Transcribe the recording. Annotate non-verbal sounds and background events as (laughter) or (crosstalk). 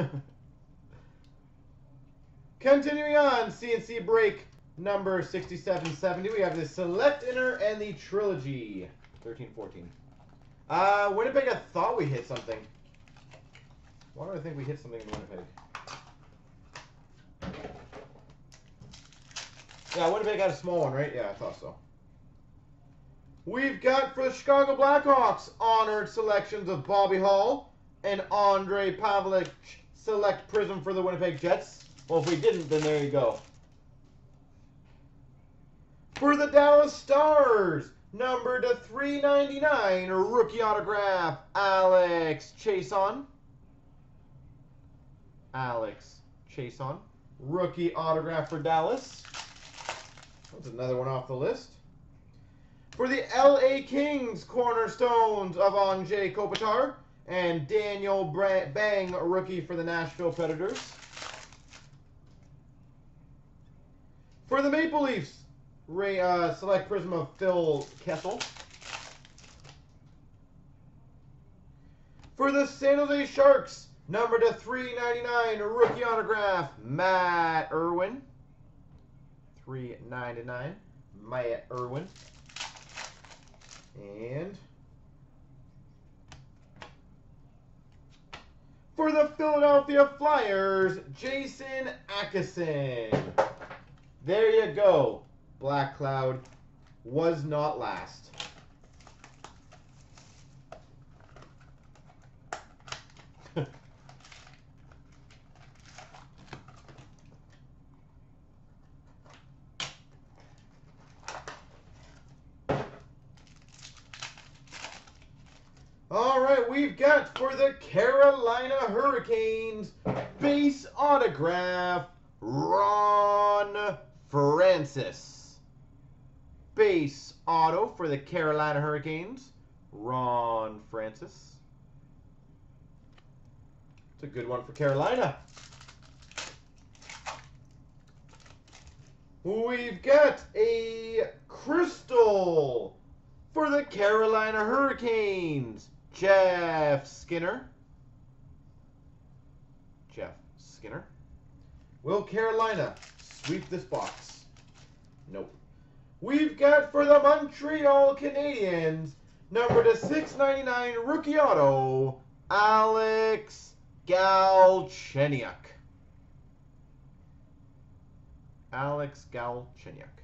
(laughs) Continuing on, CNC break number 6770. We have the Select Inner and the Trilogy. 1314. Uh, Winnipeg, I thought we hit something. Why do I think we hit something in Winnipeg? Yeah, Winnipeg got a small one, right? Yeah, I thought so. We've got for the Chicago Blackhawks honored selections of Bobby Hull and Andre Pavlik select prism for the Winnipeg Jets. Well, if we didn't, then there you go. For the Dallas Stars, number to 399, rookie autograph, Alex Chiasson. Alex Chiasson. Rookie autograph for Dallas. That's another one off the list. For the LA Kings, cornerstones of Anze Kopitar and Daniel Bang, rookie for the Nashville Predators. For the Maple Leafs, Ray, uh, select prism of Phil Kessel. For the San Jose Sharks, number to 399, rookie autograph, Matt Irwin. 399, Matt Irwin. And for the Philadelphia Flyers, Jason Akeson. There you go. Black Cloud was not last. (laughs) All right, we've got for the Carolina Hurricanes base autograph Ron Francis base auto for the Carolina Hurricanes, Ron Francis. It's a good one for Carolina. We've got a crystal for the Carolina Hurricanes, Jeff Skinner. Jeff Skinner. Will Carolina sweep this box? Nope. We've got for the Montreal Canadiens, number to 699 rookie auto, Alex Galchenyuk. Alex Galchenyuk.